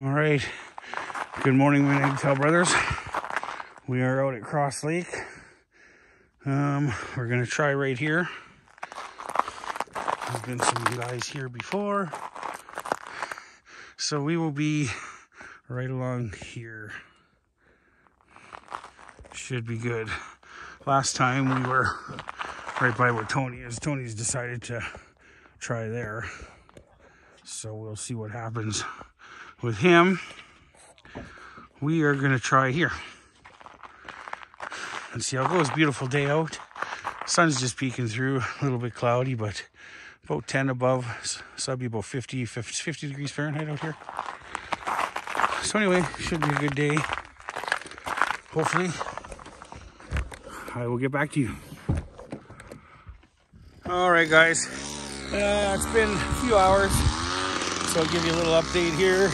All right. Good morning, my name Eggtail brothers. We are out at Cross Lake. Um, we're gonna try right here. There's been some guys here before. So we will be right along here. Should be good. Last time we were right by where Tony is. Tony's decided to try there. So we'll see what happens with him. We are going to try here and see how it goes. Beautiful day out. Sun's just peeking through, a little bit cloudy, but about 10 above. So that'd be about 50, 50, 50 degrees Fahrenheit out here. So anyway, should be a good day. Hopefully. I will get back to you. All right, guys. Uh, it's been a few hours, so I'll give you a little update here.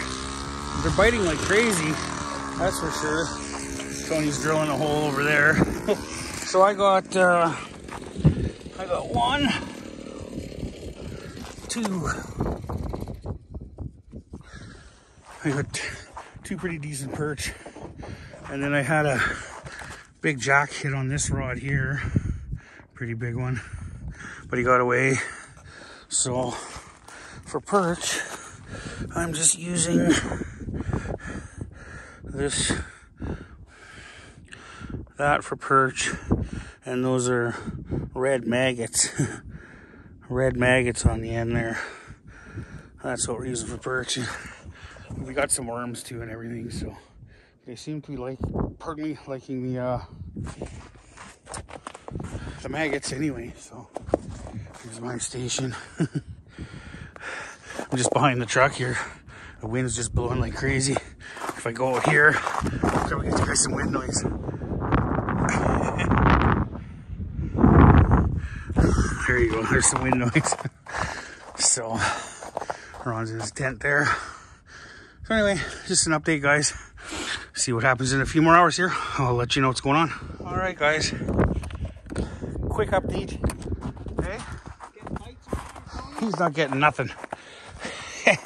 They're biting like crazy, that's for sure. Tony's drilling a hole over there. so I got, uh, I got one, two, I got two pretty decent perch. And then I had a big jack hit on this rod here. Pretty big one, but he got away. So for perch, I'm just using this, that for perch. And those are red maggots. red maggots on the end there. That's what we're using for perch. We got some worms too and everything, so they seem to be like, pardon me, liking the, uh, the maggots anyway, so here's my station. I'm just behind the truck here. The wind's just blowing like crazy. If I go here, I'll probably get you guys some wind noise. there you go, there's some wind noise. so, Ron's in his tent there. So anyway, just an update, guys. See what happens in a few more hours here. I'll let you know what's going on. All right, guys. Quick update. Okay. He's not getting nothing.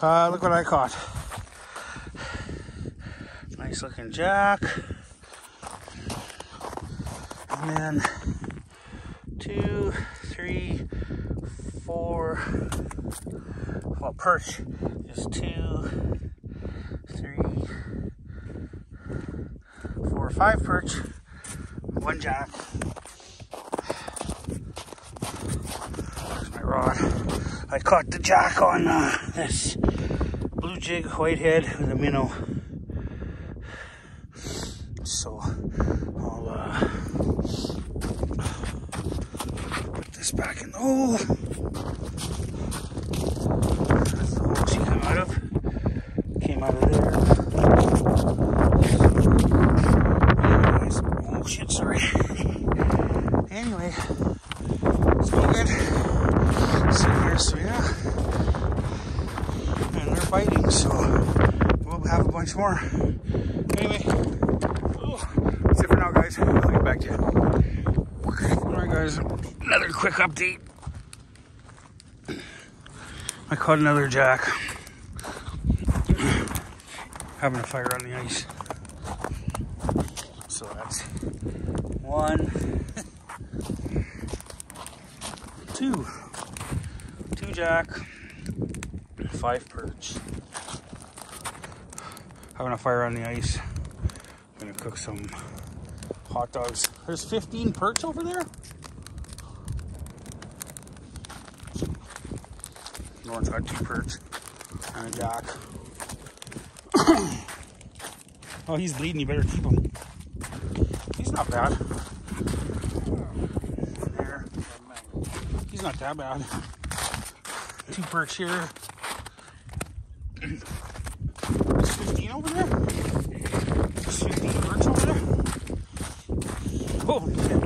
uh, look what I caught. Looking jack. And then two, three, four, well, perch is two, three, four, five perch, one jack. There's my rod. I caught the jack on uh, this blue jig whitehead with a minnow. So I'll uh, put this back in the hole. That's the hole she came out of. Came out of there. Anyways, oh shit, sorry. anyway, it's all good. So here, so yeah. And they're biting, so we'll have a bunch more. Anyway, oh, that's it for now, guys. Alright, guys, another quick update. I caught another jack. Having a fire on the ice. So that's one, two, two jack, five perch. Having a fire on the ice. I'm gonna cook some hot dogs. There's 15 perch over there. Lauren's got two perch and a jack. oh, he's bleeding. You better keep him. He's not bad. There. He's not that bad. Two perch here. There's 15 over there. There's 15 perch over there. Holy shit.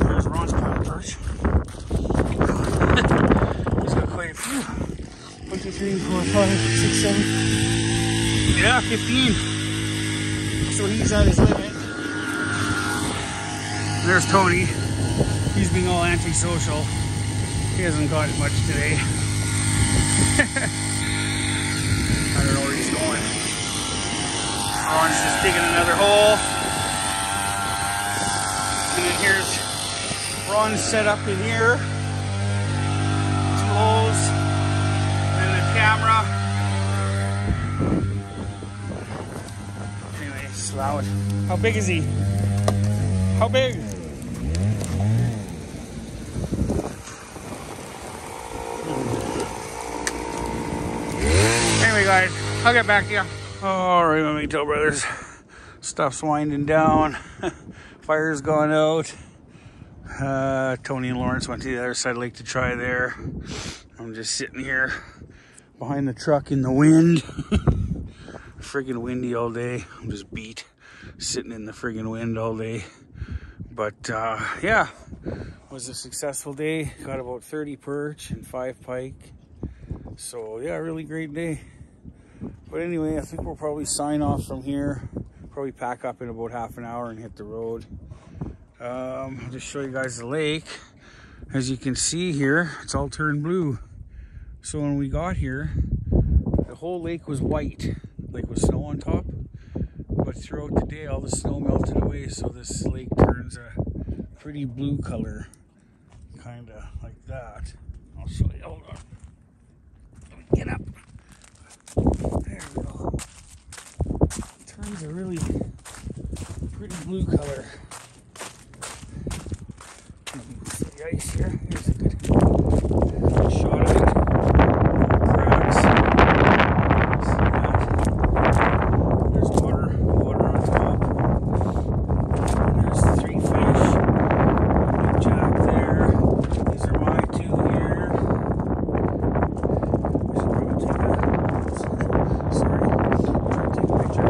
There's Ron's pile of perch. He's got quite a few. One, two, three, four, five, six, seven. Yeah, 15. So he's at his limit. There's Tony. He's being all antisocial. He hasn't caught much today. I don't know where he's going. Ron's just digging another hole. And then here's Ron set up in here. Two holes. And the camera. Anyway, it's loud. How big is he? How big? Anyway, guys, I'll get back to you. All right, my Tail Brothers. Stuff's winding down. Fire's gone out. Uh, Tony and Lawrence went to the other side of the lake to try there. I'm just sitting here behind the truck in the wind. friggin' windy all day. I'm just beat sitting in the friggin' wind all day. But uh, yeah, was a successful day. Got about 30 perch and five pike. So yeah, really great day. But anyway, I think we'll probably sign off from here. Probably pack up in about half an hour and hit the road. Um, I'll just show you guys the lake. As you can see here, it's all turned blue. So when we got here, the whole lake was white, like with snow on top. But throughout the day, all the snow melted away, so this lake turns a pretty blue color, kind of like that. I'll show you. Hold on. Get up. There we go. Turns a really pretty blue color. See the ice here. Here's a good, good shot of it. Cracks. See that? There's water, water on top. And there's the three fish. Big jack there. These are my two here. I should probably take a sorry. Try to take a picture.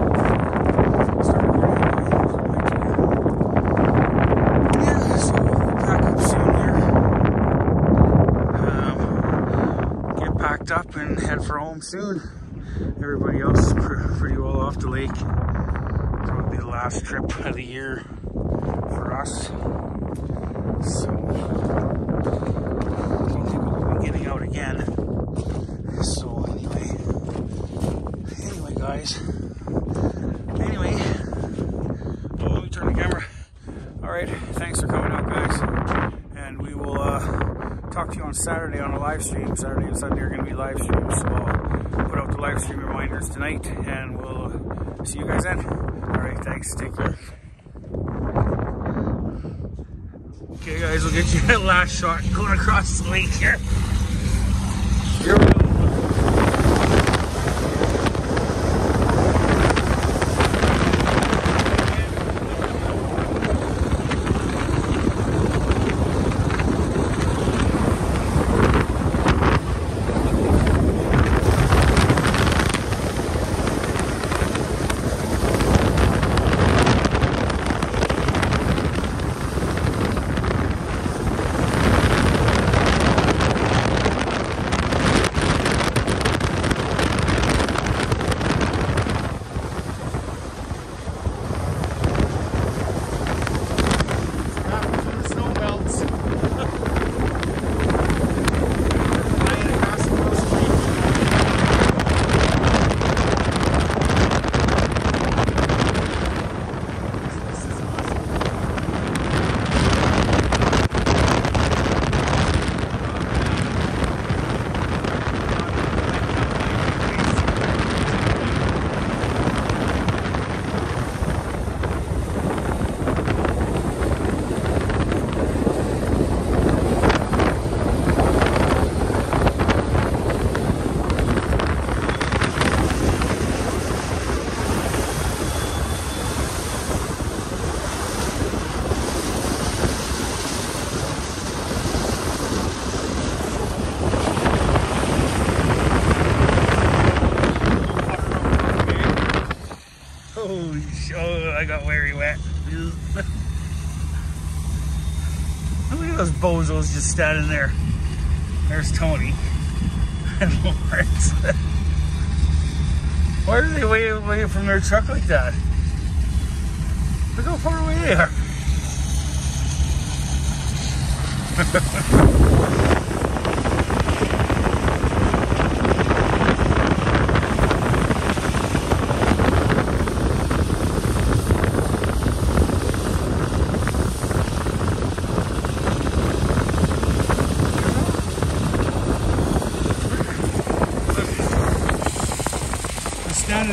Start recording anyway. Those are my two. Yeah, so we'll pack up soon here. Um, get packed up and head for home soon. Everybody else is pr- pretty well off the lake. Probably the last trip of the year for us. So, I don't think we'll be getting out again. So, anyway. Anyway, guys. Anyway. Oh, let me turn the camera. All right, thanks for coming out, guys. And we will uh, talk to you on Saturday on a live stream. Saturday and Sunday are going to be live streams, so I'll put out the live stream reminders tonight, and we'll see you guys then. All right, thanks. Take care. Okay, guys, we'll get you that last shot going across the lake here. Here we go. Holy sh- oh, I got very wet. Look those bozos just standing there. There's Tony and Lawrence. Why are they way away from their truck like that? Look how far away they are.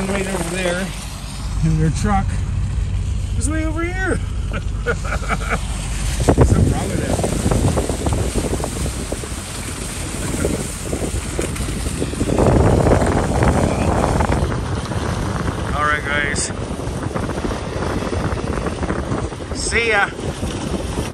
been right over there, and their truck is way over here. Something wrong with it.